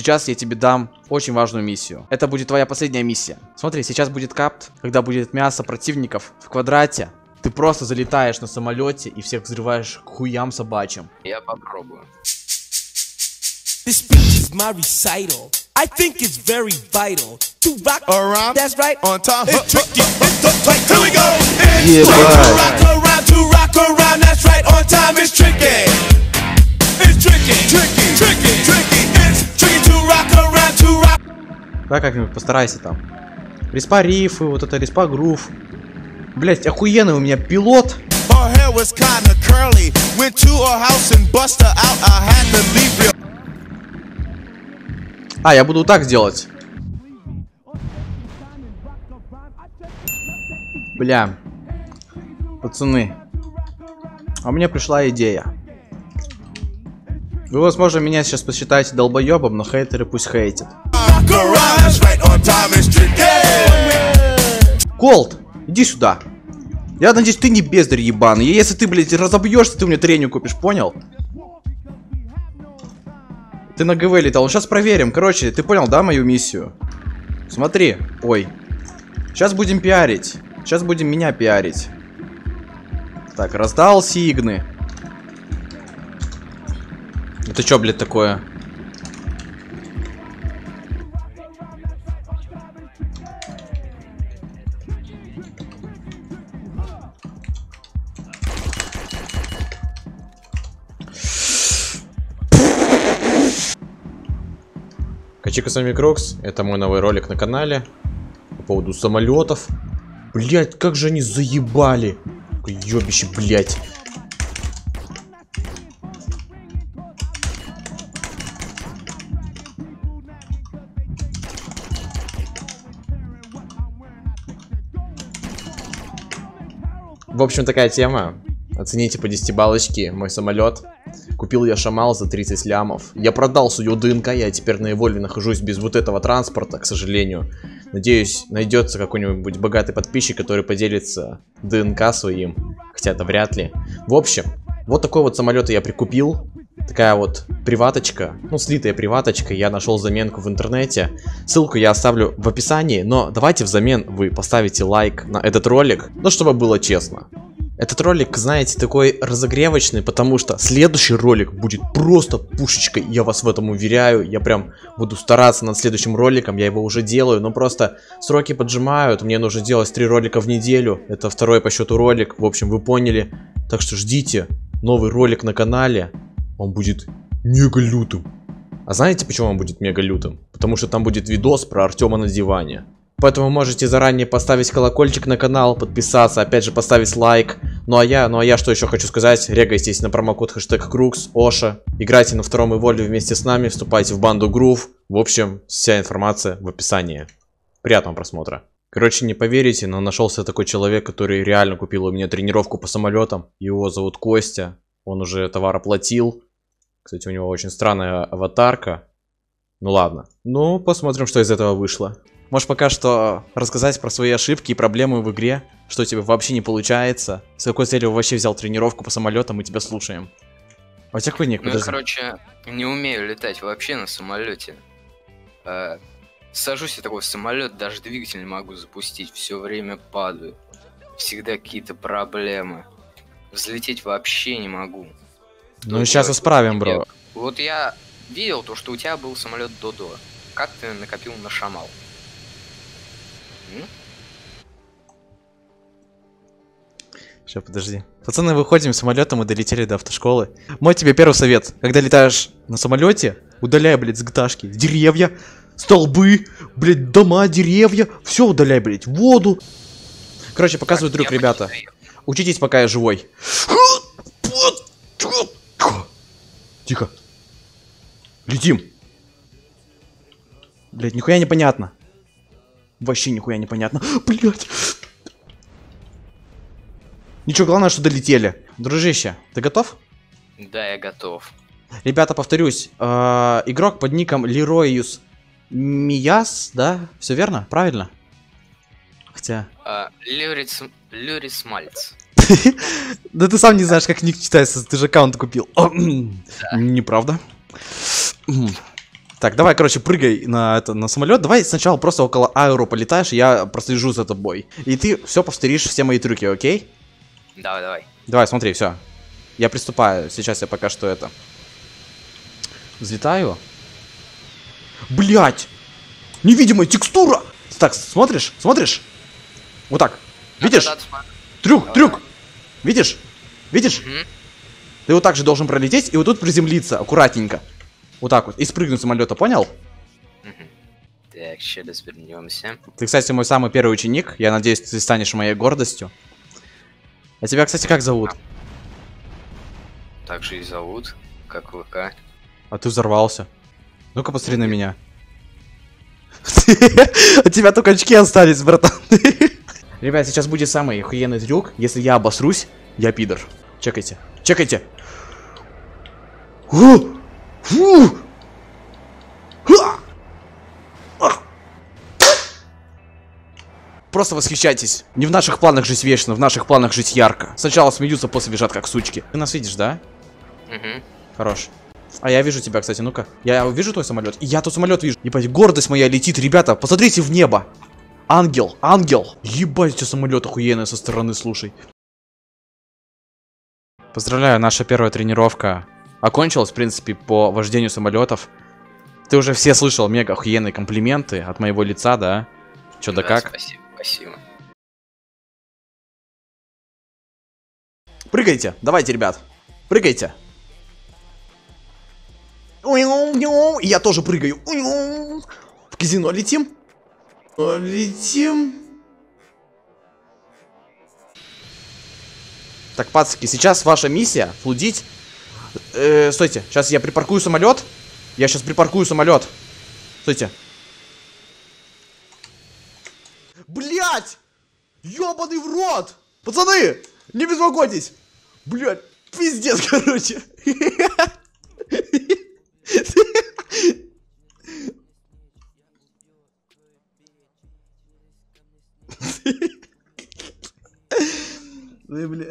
Сейчас я тебе дам очень важную миссию. Это будет твоя последняя миссия. Смотри, сейчас будет капт, когда будет мясо противников в квадрате. Ты просто залетаешь на самолете и всех взрываешь к хуям собачьим. Я попробую. This speech is my recital. I think it's very vital to rock Around. That's right. On time. It's tricky. It's the tight. Here we go. Yeah, It's tricky boy. to rock around, to rock around. That's right. On time. It's tricky. It's tricky. Tricky. Tricky. Давай как-нибудь постарайся там. Респа рифы, вот это респа грув. Блять, охуенный у меня пилот. А, я буду так делать. Бля. Пацаны. А мне пришла идея. Вы, возможно, меня сейчас посчитаете долбоебом, но хейтеры пусть хейтят. Tricky. Колд, иди сюда. Я надеюсь, ты не бездарь ебаный. Если ты, блядь, разобьешься, ты мне треню купишь, понял? Ты на ГВ летал. Сейчас проверим. Короче, ты понял, да, мою миссию? Смотри. Ой. Сейчас будем пиарить. Сейчас будем меня пиарить. Так, раздал сигны. Это что, блядь, такое? Качика с вами Крокс, это мой новый ролик на канале по поводу самолетов. Блять, как же они заебали. Ёбище, блять. В общем, такая тема. Оцените по 10 балочки мой самолет. Купил я Шамал за 30 лямов. Я продал свою ДНК, я теперь на Эвольве нахожусь без вот этого транспорта, к сожалению. Надеюсь, найдется какой-нибудь богатый подписчик, который поделится ДНК своим. Хотя это вряд ли. В общем, вот такой вот самолет я прикупил. Такая вот приваточка, ну слитая приваточка, я нашел заменку в интернете. Ссылку я оставлю в описании, но давайте взамен вы поставите лайк на этот ролик, ну чтобы было честно. Этот ролик, знаете, такой разогревочный, потому что следующий ролик будет просто пушечкой, я вас в этом уверяю. Я прям буду стараться над следующим роликом, я его уже делаю, но просто сроки поджимают, мне нужно делать три ролика в неделю. Это второй по счету ролик, в общем, вы поняли. Так что ждите новый ролик на канале, он будет мега лютым. А знаете, почему он будет мега лютым? Потому что там будет видос про Артема на диване. Поэтому можете заранее поставить колокольчик на канал, подписаться, опять же поставить лайк. Ну а я, ну а я что еще хочу сказать, регайтесь на промокод хэштег Крукс, Оша, играйте на втором Эволе вместе с нами, вступайте в банду Грув. В общем, вся информация в описании. Приятного просмотра. Короче, не поверите, но нашелся такой человек, который реально купил у меня тренировку по самолетам. Его зовут Костя, он уже товар оплатил. Кстати, у него очень странная аватарка. Ну ладно. Ну, посмотрим, что из этого вышло. Можешь пока что рассказать про свои ошибки и проблемы в игре, что у тебя вообще не получается, с какой целью вообще взял тренировку по самолетам, мы тебя слушаем. А тебя какой ник? Ну, Подожди. короче, не умею летать вообще на самолете. Э, сажусь я такой в самолет, даже двигатель не могу запустить, все время падаю. Всегда какие-то проблемы. Взлететь вообще не могу. Ну Что сейчас исправим, бро. Вот я видел то, что у тебя был самолет Додо. Как ты накопил на Шамал? Сейчас, подожди. Пацаны, выходим самолетом и долетели до автошколы. Мой тебе первый совет. Когда летаешь на самолете, удаляй, блядь, с гташки. Деревья, столбы, блядь, дома, деревья. Все удаляй, блядь, воду. Короче, показываю трюк, ребята. Учитесь, пока я живой. Тихо. Летим. Блять, нихуя непонятно. Вообще нихуя непонятно. Блять. Ничего, главное, что долетели. Дружище, ты готов? Да, я готов. Ребята, повторюсь, э, игрок под ником Лероиус Мияс, да? Все верно? Правильно? Хотя... А, Люрис, Люрис Мальц. Да ты сам не знаешь, как ник читается, ты же аккаунт купил. Неправда. Так, давай, короче, прыгай на, это, на самолет. Давай сначала просто около аэро полетаешь, я прослежу за тобой. И ты все повторишь, все мои трюки, окей? Давай, давай. Давай, смотри, все. Я приступаю. Сейчас я пока что это. Взлетаю. Блять! Невидимая текстура! Так, смотришь? Смотришь? Вот так. Видишь? Трюк, Давай, трюк! Видишь? Видишь? Ты вот так же должен пролететь и вот тут приземлиться, аккуратненько. Вот так вот. И спрыгнуть с самолета, понял? Так, еще развернемся. Ты, кстати, мой самый первый ученик. Я надеюсь, ты станешь моей гордостью. А тебя, кстати, как зовут? Так же и зовут, как ВК. А ты взорвался. Ну-ка посмотри на меня. У тебя только очки остались, братан. Ребят, сейчас будет самый охуенный трюк. Если я обосрусь, я пидор. Чекайте. Чекайте. Фу! Фу! Просто восхищайтесь. Не в наших планах жить вечно, в наших планах жить ярко. Сначала смеются, после бежат как сучки. Ты нас видишь, да? Угу. Хорош. А я вижу тебя, кстати, ну-ка. Я вижу твой самолет. И я тот самолет вижу. Ебать, гордость моя летит, ребята. Посмотрите в небо. Ангел, ангел. Ебать, у тебя самолет охуенный со стороны, слушай. Поздравляю, наша первая тренировка окончилась, в принципе, по вождению самолетов. Ты уже все слышал мега охуенные комплименты от моего лица, да? Чё да как? Спасибо, спасибо. Прыгайте, давайте, ребят. Прыгайте. И я тоже прыгаю. В казино летим. Летим. Так, пацки, сейчас ваша миссия флудить. Э, стойте, сейчас я припаркую самолет. Я сейчас припаркую самолет. Стойте. Блять! Ёбаный в рот! Пацаны! Не беспокойтесь! Блять, пиздец, короче. Ой, бля.